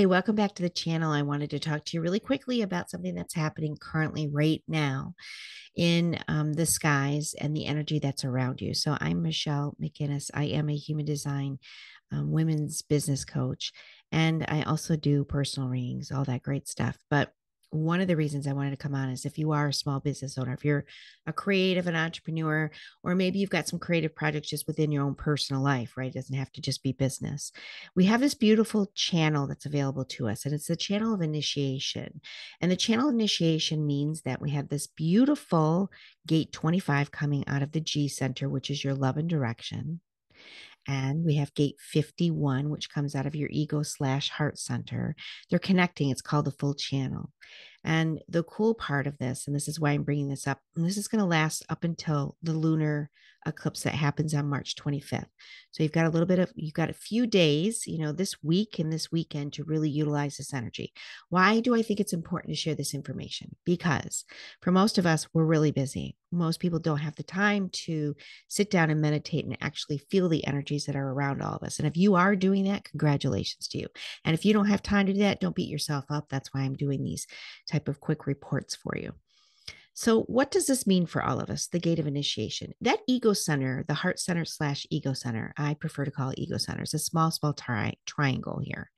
Hey, welcome back to the channel. I wanted to talk to you really quickly about something that's happening currently right now in um, the skies and the energy that's around you. So, I'm Michelle McInnis. I am a human design um, women's business coach, and I also do personal readings, all that great stuff. But one of the reasons I wanted to come on is if you are a small business owner, if you're a creative, an entrepreneur, or maybe you've got some creative projects just within your own personal life, right? It doesn't have to just be business. We have this beautiful channel that's available to us, and it's the channel of initiation. And the channel of initiation means that we have this beautiful gate 25 coming out of the G center, which is your love and direction. And we have gate 51, which comes out of your ego slash heart center. They're connecting. It's called the full channel. And the cool part of this, and this is why I'm bringing this up, and this is going to last up until the lunar eclipse that happens on March 25th. So you've got a little bit of, you've got a few days, you know, this week and this weekend to really utilize this energy. Why do I think it's important to share this information? Because for most of us, we're really busy. Most people don't have the time to sit down and meditate and actually feel the energies that are around all of us. And if you are doing that, congratulations to you. And if you don't have time to do that, don't beat yourself up. That's why I'm doing these type of quick reports for you. So, what does this mean for all of us? The gate of initiation. That ego center, the heart center slash ego center, I prefer to call it ego center, is a small, small tri- triangle here.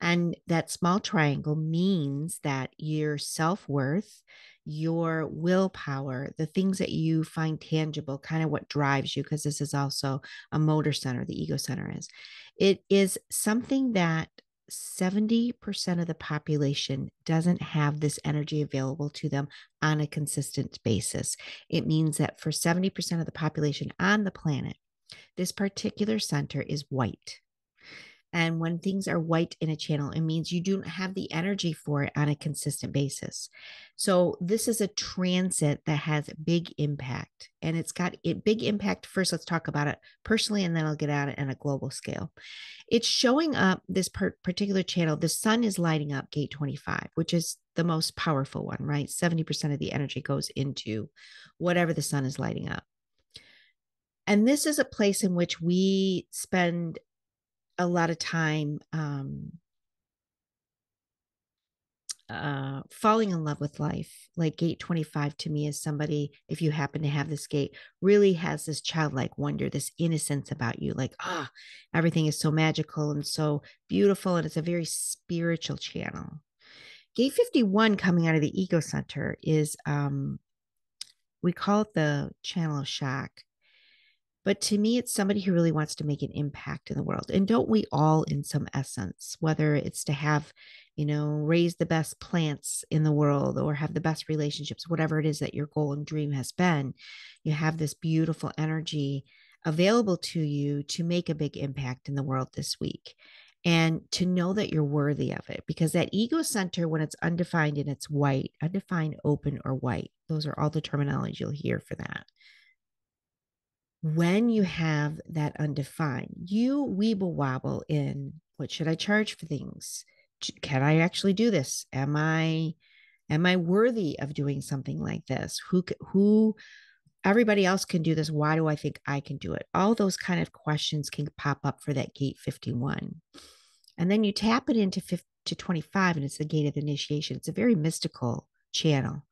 And that small triangle means that your self worth, your willpower, the things that you find tangible, kind of what drives you, because this is also a motor center, the ego center is. It is something that 70% of the population doesn't have this energy available to them on a consistent basis. It means that for 70% of the population on the planet, this particular center is white. And when things are white in a channel, it means you don't have the energy for it on a consistent basis. So this is a transit that has big impact and it's got a big impact. First, let's talk about it personally, and then I'll get at it on a global scale. It's showing up this particular channel. The sun is lighting up gate 25, which is the most powerful one, right? 70% of the energy goes into whatever the sun is lighting up. And this is a place in which we spend a lot of time um, uh, falling in love with life. Like gate 25 to me is somebody, if you happen to have this gate, really has this childlike wonder, this innocence about you. Like, ah, oh, everything is so magical and so beautiful. And it's a very spiritual channel. Gate 51 coming out of the ego center is, um, we call it the channel of shock. But to me, it's somebody who really wants to make an impact in the world. And don't we all, in some essence, whether it's to have, you know, raise the best plants in the world or have the best relationships, whatever it is that your goal and dream has been, you have this beautiful energy available to you to make a big impact in the world this week and to know that you're worthy of it because that ego center when it's undefined and it's white undefined open or white those are all the terminology you'll hear for that when you have that undefined, you weeble wobble in what should I charge for things? Can I actually do this? Am I am I worthy of doing something like this? Who who everybody else can do this? Why do I think I can do it? All those kind of questions can pop up for that gate 51. And then you tap it into 50, to 25 and it's the gate of initiation. It's a very mystical channel.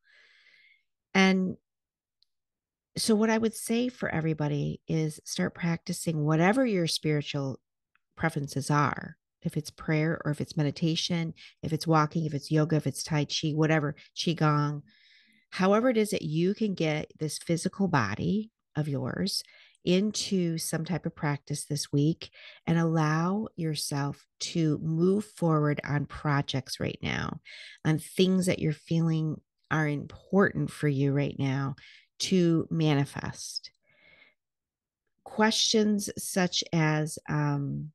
And so what i would say for everybody is start practicing whatever your spiritual preferences are. If it's prayer or if it's meditation if it's walking if it's yoga if it's tai chi whatever qigong however it is that you can get this physical body of yours into some type of practice this week and allow yourself to move forward on projects right now on things that you're feeling are important for you right now to manifest. Questions such as um,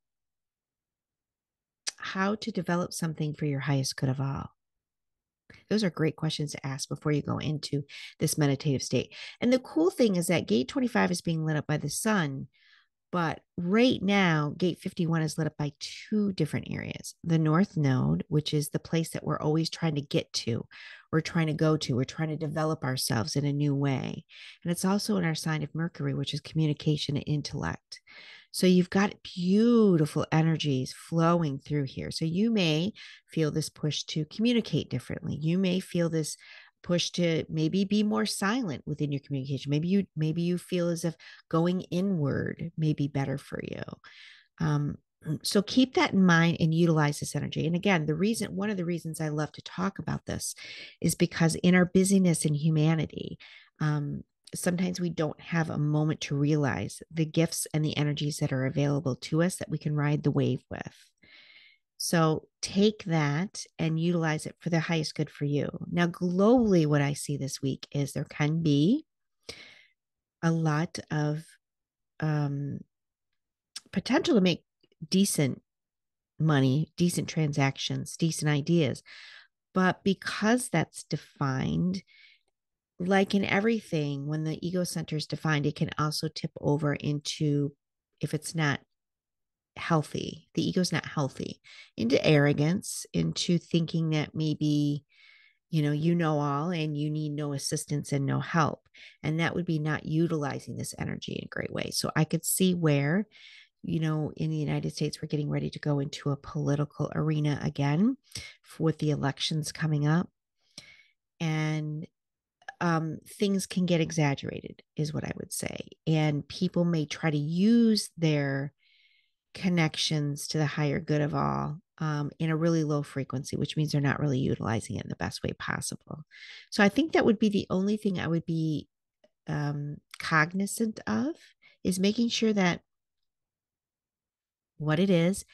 how to develop something for your highest good of all. Those are great questions to ask before you go into this meditative state. And the cool thing is that gate 25 is being lit up by the sun, but right now, gate 51 is lit up by two different areas. The north node, which is the place that we're always trying to get to, we're trying to go to, we're trying to develop ourselves in a new way. And it's also in our sign of Mercury, which is communication and intellect. So you've got beautiful energies flowing through here. So you may feel this push to communicate differently. You may feel this push to maybe be more silent within your communication. Maybe you maybe you feel as if going inward may be better for you. Um, so keep that in mind and utilize this energy. And again, the reason one of the reasons I love to talk about this is because in our busyness and humanity, um, sometimes we don't have a moment to realize the gifts and the energies that are available to us that we can ride the wave with. So take that and utilize it for the highest good for you. Now, globally, what I see this week is there can be a lot of um, potential to make decent money, decent transactions, decent ideas. But because that's defined, like in everything, when the ego center is defined, it can also tip over into, if it's not healthy, the ego's not healthy, into arrogance, into thinking that maybe, you know, you know all and you need no assistance and no help. And that would be not utilizing this energy in a great way. So I could see where, you know, in the United States, we're getting ready to go into a political arena again with the elections coming up. And um, things can get exaggerated, is what I would say. And people may try to use their connections to the higher good of all um, in a really low frequency, which means they're not really utilizing it in the best way possible. So I think that would be the only thing I would be um, cognizant of is making sure that what it is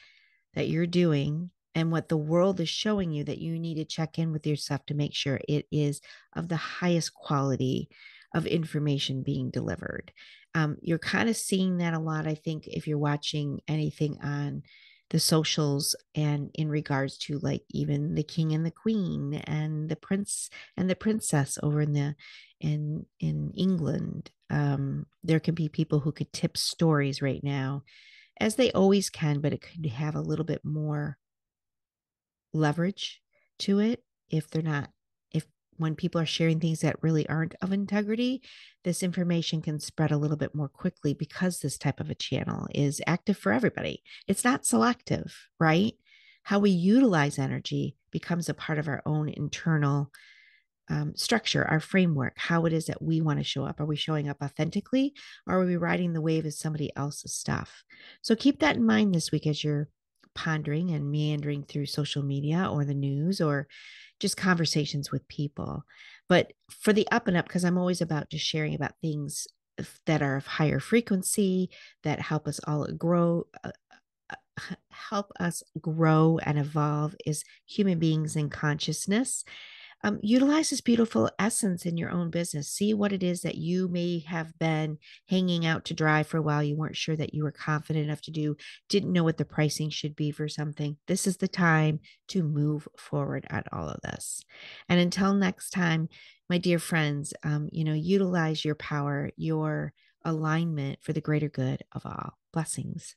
that you're doing and what the world is showing you that you need to check in with yourself to make sure it is of the highest quality of information being delivered. Um, you're kind of seeing that a lot, I think, if you're watching anything on the socials and in regards to like even the king and the queen and the prince and the princess over in the in in England. Um, there can be people who could tip stories right now, as they always can, but it could have a little bit more leverage to it if they're not when people are sharing things that really aren't of integrity this information can spread a little bit more quickly because this type of a channel is active for everybody it's not selective right how we utilize energy becomes a part of our own internal um, structure, our framework, how it is that we want to show up. Are we showing up authentically or are we riding the wave of somebody else's stuff? So keep that in mind this week as you're pondering and meandering through social media or the news or just conversations with people. But for the up and up, because I'm always about just sharing about things that are of higher frequency that help us all grow. Uh, uh help us grow and evolve as human beings in consciousness um, utilize this beautiful essence in your own business. See what it is that you may have been hanging out to dry for a while. You weren't sure that you were confident enough to do, didn't know what the pricing should be for something. This is the time to move forward at all of this. And until next time, my dear friends, um, you know, utilize your power, your alignment for the greater good of all. Blessings.